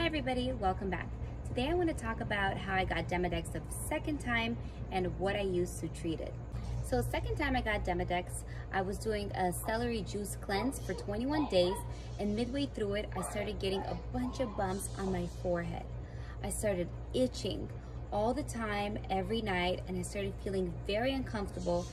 Hi everybody, welcome back. Today I want to talk about how I got Demodex the second time and what I used to treat it. So second time I got Demodex, I was doing a celery juice cleanse for 21 days and midway through it, I started getting a bunch of bumps on my forehead. I started itching all the time, every night, and I started feeling very uncomfortable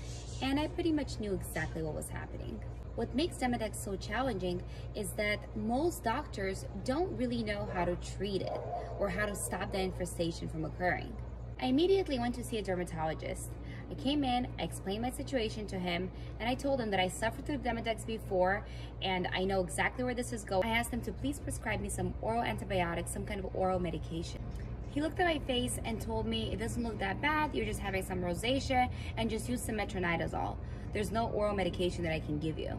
and I pretty much knew exactly what was happening. What makes Demodex so challenging is that most doctors don't really know how to treat it or how to stop the infestation from occurring. I immediately went to see a dermatologist. I came in, I explained my situation to him, and I told him that I suffered through Demodex before and I know exactly where this is going. I asked him to please prescribe me some oral antibiotics, some kind of oral medication. He looked at my face and told me it doesn't look that bad, you're just having some rosacea and just use some metronidazole. There's no oral medication that I can give you.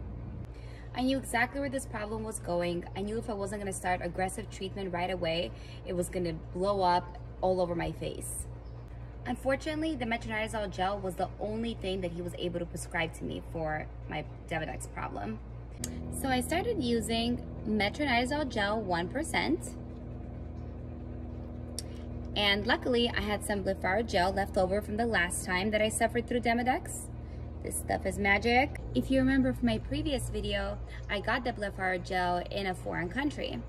I knew exactly where this problem was going. I knew if I wasn't gonna start aggressive treatment right away, it was gonna blow up all over my face. Unfortunately, the metronidazole gel was the only thing that he was able to prescribe to me for my Demodex problem. So I started using metronidazole gel 1%. And luckily, I had some Blefarogel left over from the last time that I suffered through Demodex. This stuff is magic. If you remember from my previous video, I got the Blefarogel in a foreign country.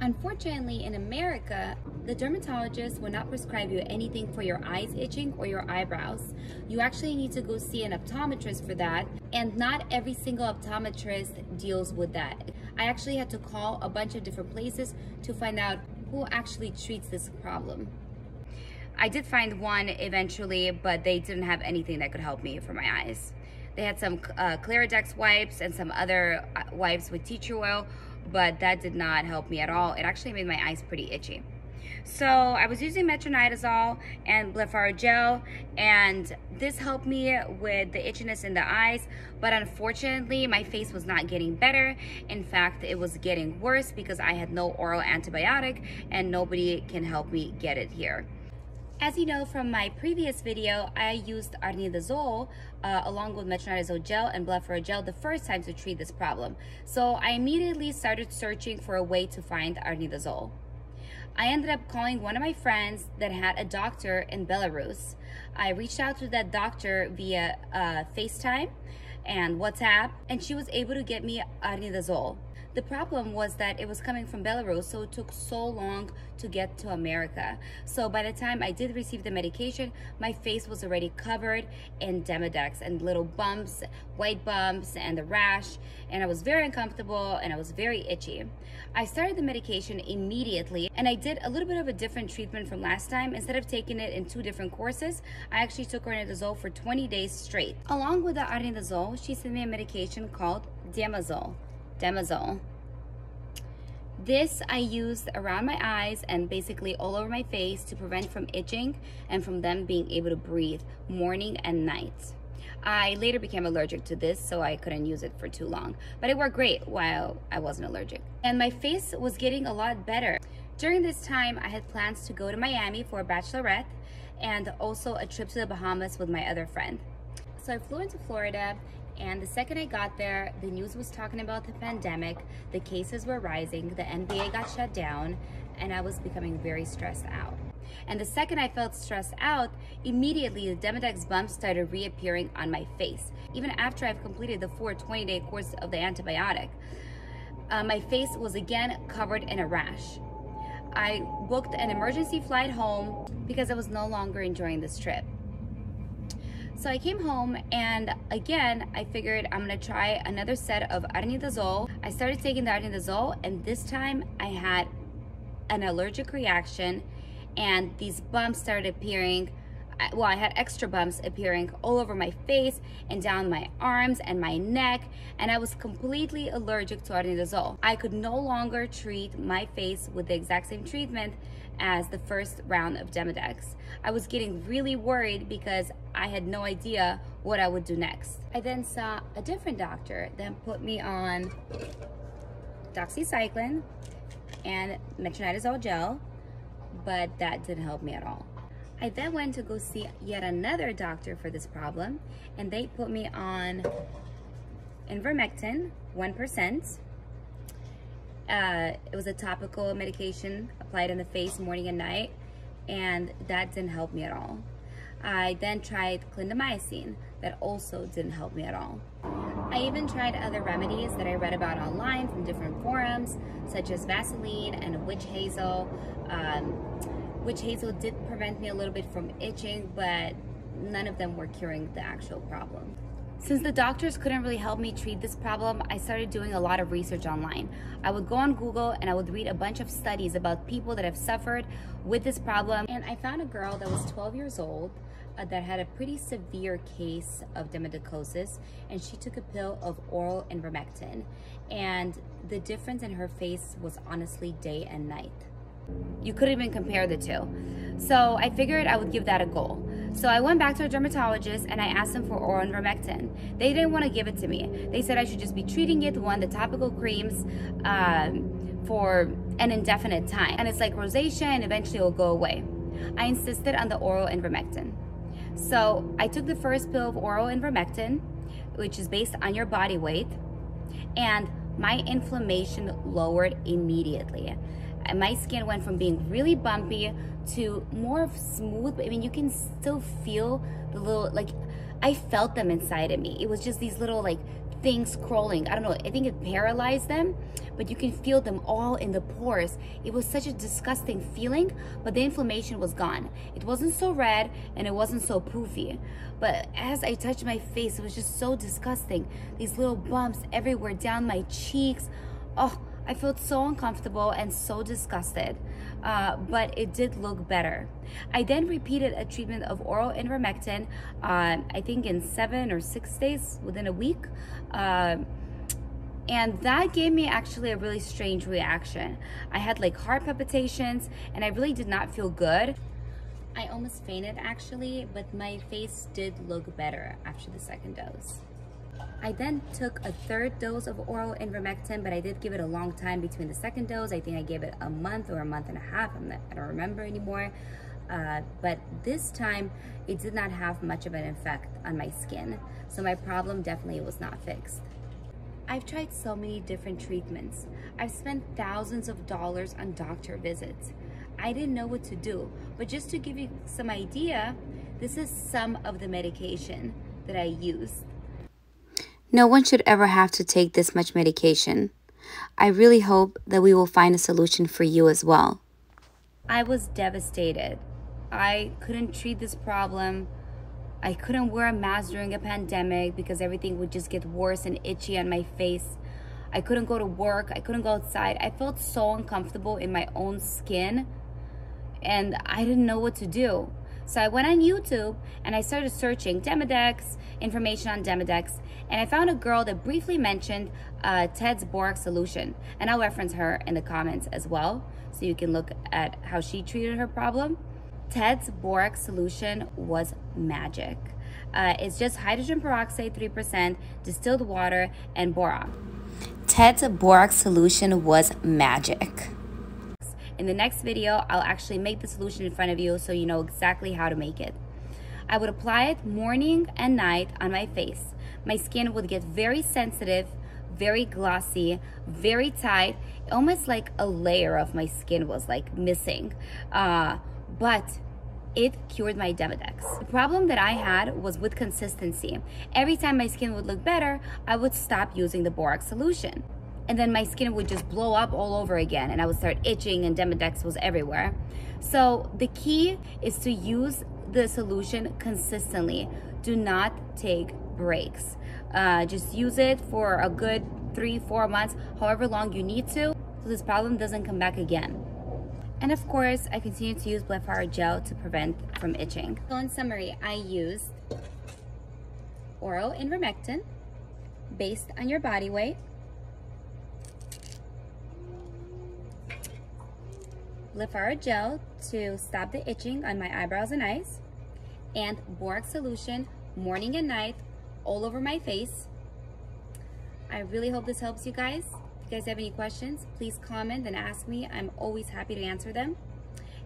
Unfortunately, in America, the dermatologist will not prescribe you anything for your eyes itching or your eyebrows. You actually need to go see an optometrist for that, and not every single optometrist deals with that. I actually had to call a bunch of different places to find out who actually treats this problem. I did find one eventually, but they didn't have anything that could help me for my eyes. They had some uh, Cliradex wipes and some other uh, wipes with tea tree oil, but that did not help me at all. It actually made my eyes pretty itchy. So I was using metronidazole and Blefarogel, and this helped me with the itchiness in the eyes, but unfortunately my face was not getting better. In fact, it was getting worse because I had no oral antibiotic and nobody can help me get it here. As you know from my previous video, I used ornidazole uh, along with metronidazole gel and Blefarogel the first time to treat this problem. So I immediately started searching for a way to find ornidazole. I ended up calling one of my friends that had a doctor in Belarus. I reached out to that doctor via uh, FaceTime and WhatsApp, and she was able to get me ornidazole. The problem was that it was coming from Belarus, so it took so long to get to America. So by the time I did receive the medication, my face was already covered in Demodex and little bumps, white bumps, and the rash, and I was very uncomfortable and I was very itchy. I started the medication immediately, and I did a little bit of a different treatment from last time. Instead of taking it in two different courses, I actually took ornidazole for 20 days straight. Along with the ornidazole, she sent me a medication called Demazole. Demazole. This I used around my eyes and basically all over my face to prevent from itching and from them being able to breathe morning and night. I later became allergic to this, so I couldn't use it for too long. But it worked great while I wasn't allergic. And my face was getting a lot better. During this time, I had plans to go to Miami for a bachelorette and also a trip to the Bahamas with my other friend. So I flew into Florida and the second I got there, the news was talking about the pandemic, the cases were rising, the NBA got shut down, and I was becoming very stressed out. And the second I felt stressed out, immediately the Demodex bumps started reappearing on my face, even after I've completed the full 20 day course of the antibiotic. Uh, my face was again covered in a rash. I booked an emergency flight home because I was no longer enjoying this trip. So I came home and again, I figured I'm gonna try another set of ornidazole. I started taking the ornidazole and this time I had an allergic reaction and these bumps started appearing well, I had extra bumps appearing all over my face and down my arms and my neck, and I was completely allergic to ornidazole. I could no longer treat my face with the exact same treatment as the first round of Demodex. I was getting really worried because I had no idea what I would do next. I then saw a different doctor that put me on doxycycline and metronidazole gel, but that didn't help me at all. I then went to go see yet another doctor for this problem, and they put me on ivermectin, 1%. Uh, it was a topical medication, applied in the face morning and night, and that didn't help me at all. I then tried clindamycin. That also didn't help me at all. I even tried other remedies that I read about online from different forums, such as Vaseline and witch hazel. Um, witch hazel did prevent me a little bit from itching, but none of them were curing the actual problem. Since the doctors couldn't really help me treat this problem, I started doing a lot of research online. I would go on Google and I would read a bunch of studies about people that have suffered with this problem. And I found a girl that was 12 years old uh, that had a pretty severe case of demodicosis and she took a pill of oral ivermectin. And the difference in her face was honestly day and night. You couldn't even compare the two. So I figured I would give that a go. So I went back to a dermatologist and I asked them for oral vermectin. They didn't want to give it to me. They said I should just be treating it one the topical creams um, for an indefinite time. And it's like rosacea and eventually it will go away. I insisted on the oral ivermectin. So I took the first pill of oral ivermectin, which is based on your body weight, and my inflammation lowered immediately and my skin went from being really bumpy to more smooth. I mean, you can still feel the little, like, I felt them inside of me. It was just these little, like, things crawling. I don't know, I think it paralyzed them, but you can feel them all in the pores. It was such a disgusting feeling, but the inflammation was gone. It wasn't so red and it wasn't so poofy. But as I touched my face, it was just so disgusting. These little bumps everywhere down my cheeks. Oh, I felt so uncomfortable and so disgusted, uh, but it did look better. I then repeated a treatment of oral ivermectin, uh, I think in seven or six days, within a week. Uh, and that gave me actually a really strange reaction. I had like heart palpitations and I really did not feel good. I almost fainted actually, but my face did look better after the second dose. I then took a third dose of oral ivermectin, but I did give it a long time between the second dose. I think I gave it a month or a month and a half. I'm not, I don't remember anymore. Uh, but this time, it did not have much of an effect on my skin. So my problem definitely was not fixed. I've tried so many different treatments. I've spent thousands of dollars on doctor visits. I didn't know what to do, but just to give you some idea, this is some of the medication that I used. No one should ever have to take this much medication. I really hope that we will find a solution for you as well. I was devastated. I couldn't treat this problem. I couldn't wear a mask during a pandemic because everything would just get worse and itchy on my face. I couldn't go to work. I couldn't go outside. I felt so uncomfortable in my own skin and I didn't know what to do. So I went on YouTube and I started searching Demodex, information on Demodex, and I found a girl that briefly mentioned uh, Ted's borax solution. And I'll reference her in the comments as well, so you can look at how she treated her problem. Ted's borax solution was magic. Uh, it's just hydrogen peroxide 3%, distilled water, and boron. Ted's borax solution was magic. In the next video, I'll actually make the solution in front of you so you know exactly how to make it. I would apply it morning and night on my face. My skin would get very sensitive, very glossy, very tight, almost like a layer of my skin was like missing. Uh, but it cured my Demodex. The problem that I had was with consistency. Every time my skin would look better, I would stop using the borax solution and then my skin would just blow up all over again and I would start itching and Demodex was everywhere. So the key is to use the solution consistently. Do not take breaks. Uh, just use it for a good three, four months, however long you need to, so this problem doesn't come back again. And of course, I continue to use Blefarogel to prevent from itching. So in summary, I used oral ivermectin based on your body weight, Blefarogel to stop the itching on my eyebrows and eyes, and borax solution morning and night all over my face. I really hope this helps you guys. If you guys have any questions, please comment and ask me. I'm always happy to answer them.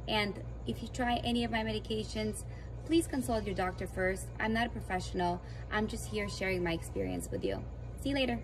And if you try any of my medications, please consult your doctor first. I'm not a professional. I'm just here sharing my experience with you. See you later.